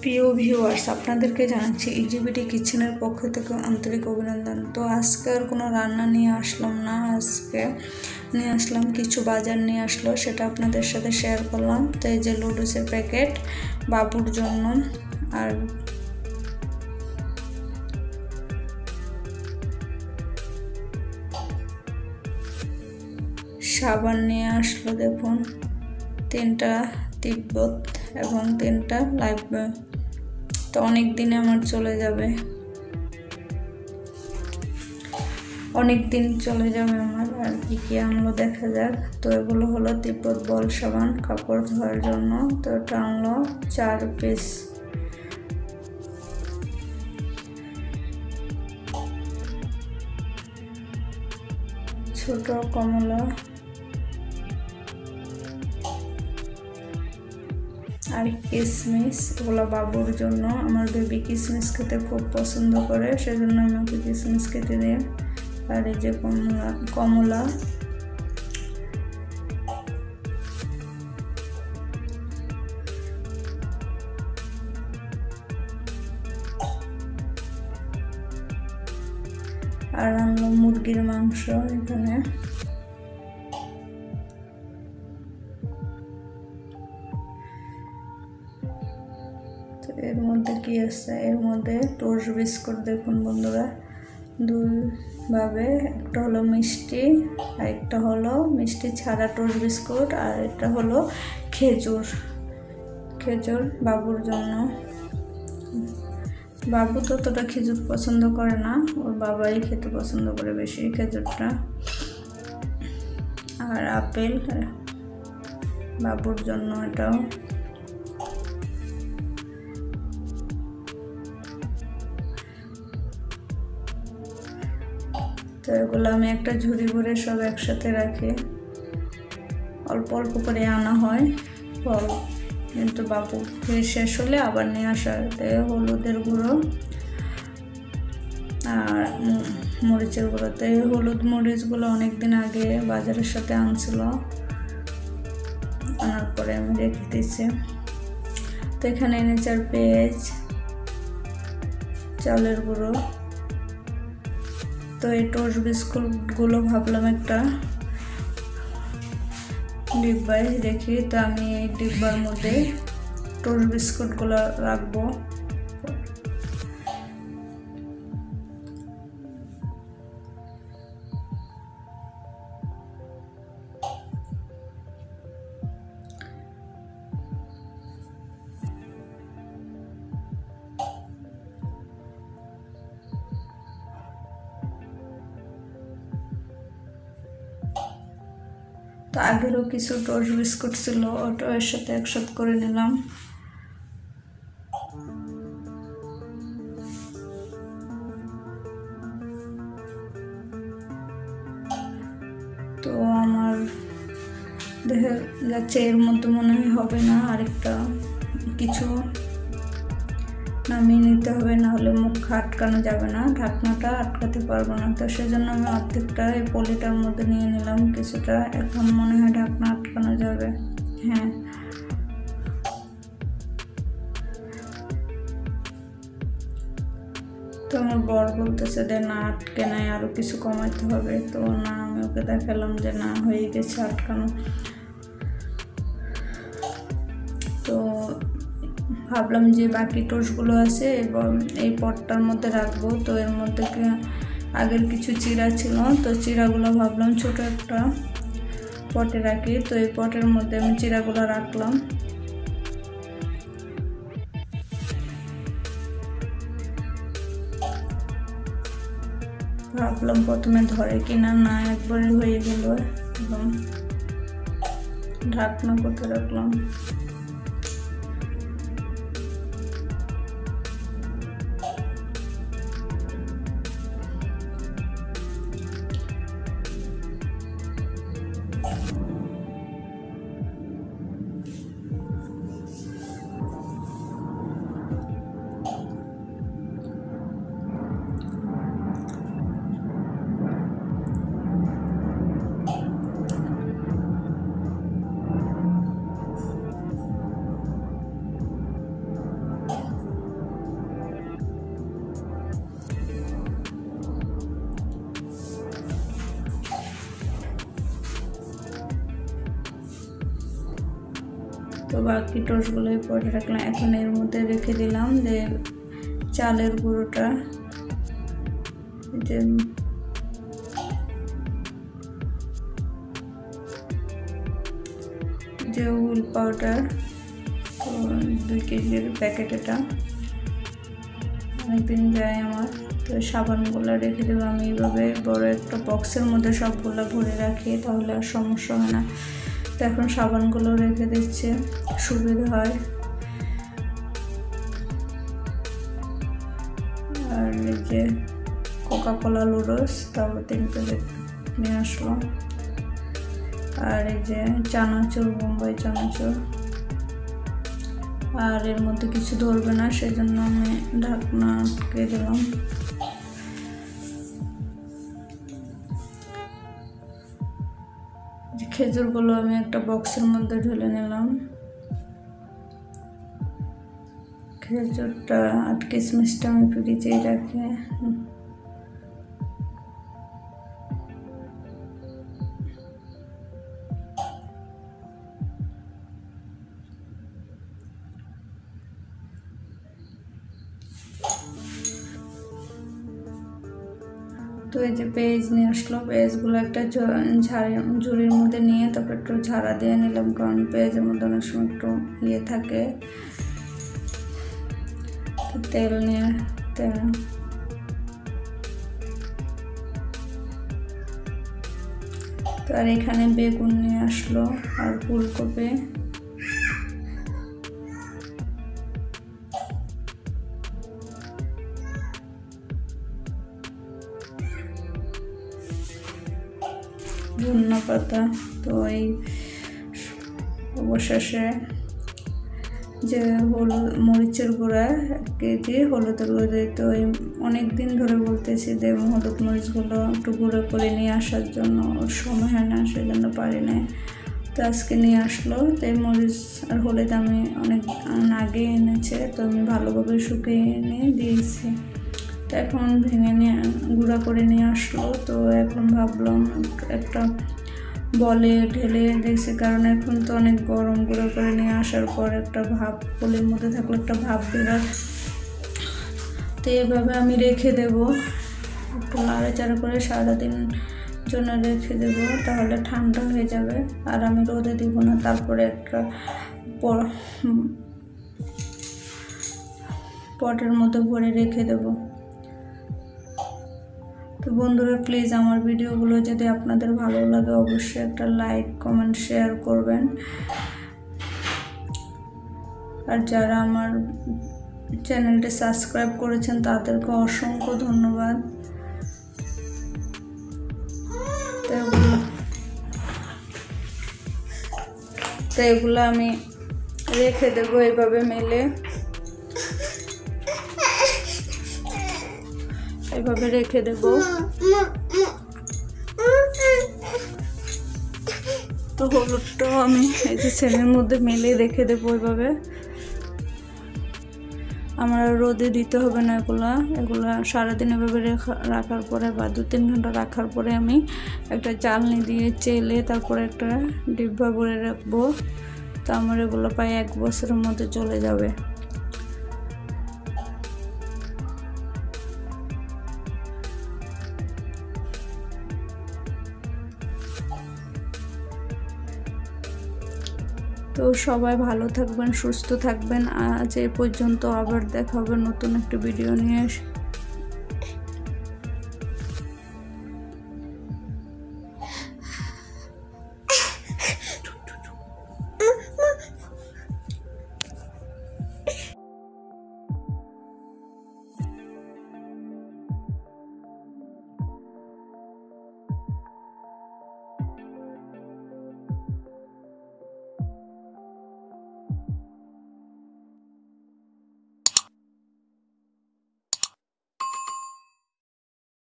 প্রিয় ভিউয়ার্স আপনাদেরকে জানাচ্ছি ইজিবিটি কিচেনের পক্ষ থেকে আন্তরিক অভিনন্দন। তো আজকে আর কোনো রান্না নিয়ে আসলাম না, আজকে নিয়ে আসলাম কিছু বাজার নিয়ে আসলো, সেটা আপনাদের সাথে শেয়ার করলাম। তো এই যে লুডুসের প্যাকেট বাবুর জন্য, আর সাবান নিয়ে আসলো, দেখুন, তিনটা তিব্বত। এবং তিনটা লাইফ তো অনেক দিনে আমার চলে যাবে। অনেক দিন চলে যাবে আমার, আর কি কি আনলো দেখা যাক। তো এগুলো হলো তিব্বত বল সাবান কাপড় ধোয়ার জন্য। তো এটা আনলো চার পিস ছোট কমলা। আর কিশমিশ এগুলো বাবুর জন্য। আমার বেবি কিশমিশ খেতে খুব পছন্দ করে, সেজন্য আমি ওকে কিশমিশ খেতে দিই। আর এই যে কমলা কমলা। আর আনলো মুরগির মাংস এখানে। আছে, এর মধ্যে টোস্ট বিস্কুট দেখুন বন্ধুরা। দুইভাবে একটা হলো মিষ্টি, আর একটা হলো মিষ্টি ছাড়া টোস্ট বিস্কুট, আর এটা হলো খেজুর। খেজুর বাবুর জন্য। বাবু ততটা খেজুর পছন্দ করে না, ওর বাবাই খেতে পছন্দ করে বেশি খেজুরটা। আর আপেল বাবুর জন্য এটাও। এগুলো আমি একটা ঝুড়ি ভরে সব একসাথে রাখি। অল্প অল্প করে আনা হয়, ফল। কিন্তু বাবু শেষ হলে আবার নিয়ে আসা হলুদের গুঁড়ো আর মরিচের গুঁড়োতে হলুদ মরিচগুলো অনেক দিন আগে বাজারের সাথে আনছিল। আনার পরে আমি রেখে দিচ্ছি তো এখানে এনেছি আর পেঁয়াজ, চালের গুঁড়ো। তো এই টোস্ট বিস্কুটগুলো ভাবলাম একটা ডিব্বায় রেখে, তো আমি এই ডিব্বার মধ্যে টোস্ট বিস্কুটগুলো রাখব। তো আগেরও কিছু টোস্ট বিস্কুট ছিল ওটা এর সাথে একসাথে করে নিলাম। তো আমার দেখা যাচ্ছে এর মধ্যে মনে হয় হবে না, আরেকটা কিছু। নামিয়ে নিতে হবে না হলে মুখ আটকানো যাবে না, ঢাকনাটা আটকাতে পারব না। তো সেজন্য আমি অর্ধেকটা এই পলিটার মধ্যে নিয়ে নিলাম, কিছুটা এখন মনে হয় ঢাকনা আটকানো যাবে। হ্যাঁ। তো আমার বর বলতেছে যে, না, আটকে নাই আরও কিছু কমাতে হবে। তো না, আমি ওকে দেখালাম যে, না, হয়ে গেছে আটকানো। ভাবলাম যে বাকি টোস্টগুলো আছে এবং এই পটটার মধ্যে রাখব। তো এর মধ্যে আগের কিছু চিরা ছিল, তো চিরাগুলো ভাবলাম ছোট একটা পটে রাখি। তো এই পটের মধ্যে আমি চিরাগুলো রাখলাম। ভাবলাম প্রথমে ধরে কিনা, না, একবারে হয়ে গেল। এবং ঢাকনা করতে রাখলাম। Yeah. তো বাকি টোস্টগুলোই পরে রাখলাম। এখন এর মধ্যে রেখে দিলাম যে চালের গুঁড়োটা। যে উল পাউডার, তো দুই কেজির প্যাকেট এটা। অনেকদিন যায় আমার, তো সাবানগুলো রেখে দেবো আমি এইভাবে বড় একটা বক্সের মধ্যে সবগুলো ভরে রাখি, তাহলে আর সমস্যা হয় না। তো এখন সাবানগুলো রেখে দিচ্ছে, সুবিধা হয়। আর এই যে কোকা কোলা লুডোস তারপর তিন প্যাকেট নিয়ে আসলাম। আর এই যে চানাচুর, বোম্বাই চানাচুর। আর এর মধ্যে কিছু ধরবে না, সেজন্য আমি ঢাকনা আটকে দিলাম। খেজুরগুলো আমি একটা বক্সের মধ্যে ঢেলে নিলাম। খেজুরটা আর কিশমিশটা আমি ফ্রিজেই রাখি। তো এই যে পেঁয়াজ নিয়ে আসলো, পেঁয়াজগুলো একটা ঝাড়ি, ঝুড়ির মধ্যে নিয়ে তারপর একটু ঝাড়া দিয়ে নিলাম, কারণ পেঁয়াজের মধ্যে অনেক সময় একটু ইয়ে থাকে। তেল নিয়ে, তেল। আর এখানে বেগুন নিয়ে আসলো আর ফুলকপি। ধন্য পাতা তো এই অবশেষে যে হলুদ মরিচের গুঁড়া এক কেজি হলুদের গুঁড়ো, তো এই অনেক দিন ধরে বলতেছি যে হলুদ মরিচগুলো একটু গুঁড়ো করে নিয়ে আসার জন্য ওর সময় হয় না, সেজন্য পারি না তো আজকে নিয়ে আসলো, তো এই মরিচ আর হলুদ আমি অনেক আগে এনেছে, তো আমি ভালোভাবে শুকিয়ে নিয়ে দিয়েছি। তো এখন ভেঙে নিয়ে, গুঁড়া করে নিয়ে আসলো। তো এখন ভাবলাম একটা বলে ঢেলে দেখছি কারণ এখন তো অনেক গরম, গুঁড়ো করে নিয়ে আসার পর একটা ভাব, পোলের মধ্যে থাকলে একটা ভাব বেরোয়। তো এভাবে আমি রেখে দেব। একটু নাড়াচাড়া করে সারাদিন জন্য রেখে দেব, তাহলে ঠান্ডা হয়ে যাবে। আর আমি রোদে দিব না, তারপরে একটা পটের মধ্যে ভরে রেখে দেবো। বন্ধুরা প্লিজ আমার ভিডিওগুলো যদি আপনাদের ভালো লাগে, অবশ্যই একটা লাইক কমেন্ট শেয়ার করবেন। আর যারা আমার চ্যানেলটি সাবস্ক্রাইব করেছেন, তাদেরকে অসংখ্য ধন্যবাদ। তো এগুলো আমি রেখে দেবো এইভাবে মেলে। এভাবে রেখে দেব। তো হলুদটাও আমি এই যে ছেলের মধ্যে মেলে রেখে দেবো ওইভাবে আমার রোদে দিতে হবে না এগুলা। এগুলা সারাদিন এভাবে রাখার পরে বা দু তিন ঘণ্টা রাখার পরে আমি একটা চালনি দিয়ে চেলে তারপরে একটা ডিব্বা ভরে রাখব। তো আমার এগুলো প্রায় এক বছরের মধ্যে চলে যাবে। তো সবাই ভালো থাকবেন, সুস্থ থাকবেন। আজ এ পর্যন্ত আবার দেখা হবে নতুন একটা ভিডিও নিয়ে।